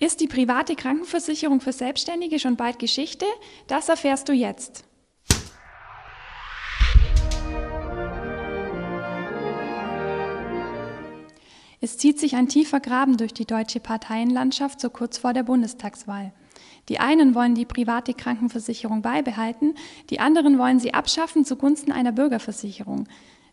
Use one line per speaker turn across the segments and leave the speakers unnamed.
Ist die private Krankenversicherung für Selbstständige schon bald Geschichte? Das erfährst du jetzt. Es zieht sich ein tiefer Graben durch die deutsche Parteienlandschaft so kurz vor der Bundestagswahl. Die einen wollen die private Krankenversicherung beibehalten, die anderen wollen sie abschaffen zugunsten einer Bürgerversicherung.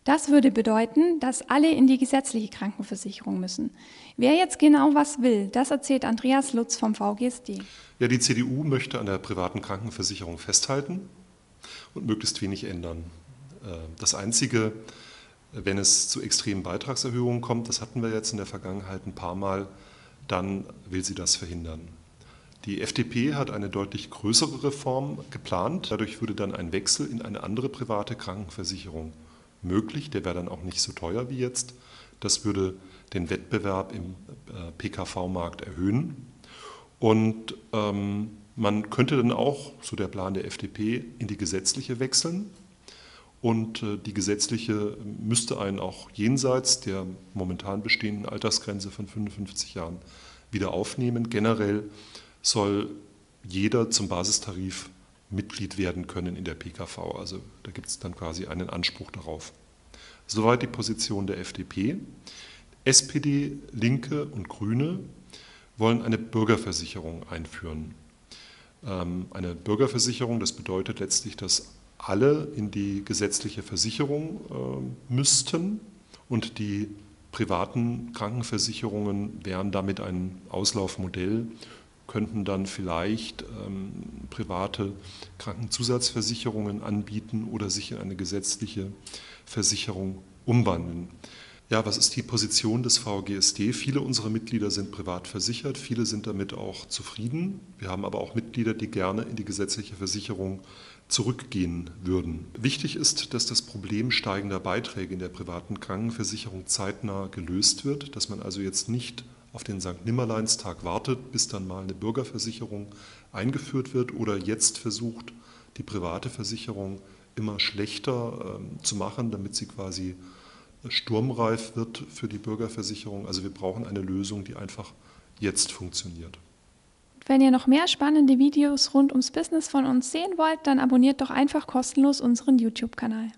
Das würde bedeuten, dass alle in die gesetzliche Krankenversicherung müssen. Wer jetzt genau was will, das erzählt Andreas Lutz vom VGSD.
Ja, die CDU möchte an der privaten Krankenversicherung festhalten und möglichst wenig ändern. Äh, das Einzige, wenn es zu extremen Beitragserhöhungen kommt, das hatten wir jetzt in der Vergangenheit ein paar Mal, dann will sie das verhindern. Die FDP hat eine deutlich größere Reform geplant. Dadurch würde dann ein Wechsel in eine andere private Krankenversicherung möglich. Der wäre dann auch nicht so teuer wie jetzt. Das würde den Wettbewerb im äh, PKV-Markt erhöhen. Und ähm, man könnte dann auch, so der Plan der FDP, in die gesetzliche wechseln. Und äh, die gesetzliche müsste einen auch jenseits der momentan bestehenden Altersgrenze von 55 Jahren wieder aufnehmen. Generell soll jeder zum Basistarif Mitglied werden können in der PKV. Also da gibt es dann quasi einen Anspruch darauf. Soweit die Position der FDP. SPD, Linke und Grüne wollen eine Bürgerversicherung einführen. Ähm, eine Bürgerversicherung, das bedeutet letztlich, dass alle in die gesetzliche Versicherung äh, müssten und die privaten Krankenversicherungen wären damit ein Auslaufmodell könnten dann vielleicht ähm, private Krankenzusatzversicherungen anbieten oder sich in eine gesetzliche Versicherung umwandeln. Ja, was ist die Position des VGSD? Viele unserer Mitglieder sind privat versichert, viele sind damit auch zufrieden. Wir haben aber auch Mitglieder, die gerne in die gesetzliche Versicherung zurückgehen würden. Wichtig ist, dass das Problem steigender Beiträge in der privaten Krankenversicherung zeitnah gelöst wird, dass man also jetzt nicht auf den St. Nimmerleinstag wartet, bis dann mal eine Bürgerversicherung eingeführt wird oder jetzt versucht, die private Versicherung immer schlechter äh, zu machen, damit sie quasi sturmreif wird für die Bürgerversicherung. Also wir brauchen eine Lösung, die einfach jetzt funktioniert.
Wenn ihr noch mehr spannende Videos rund ums Business von uns sehen wollt, dann abonniert doch einfach kostenlos unseren YouTube-Kanal.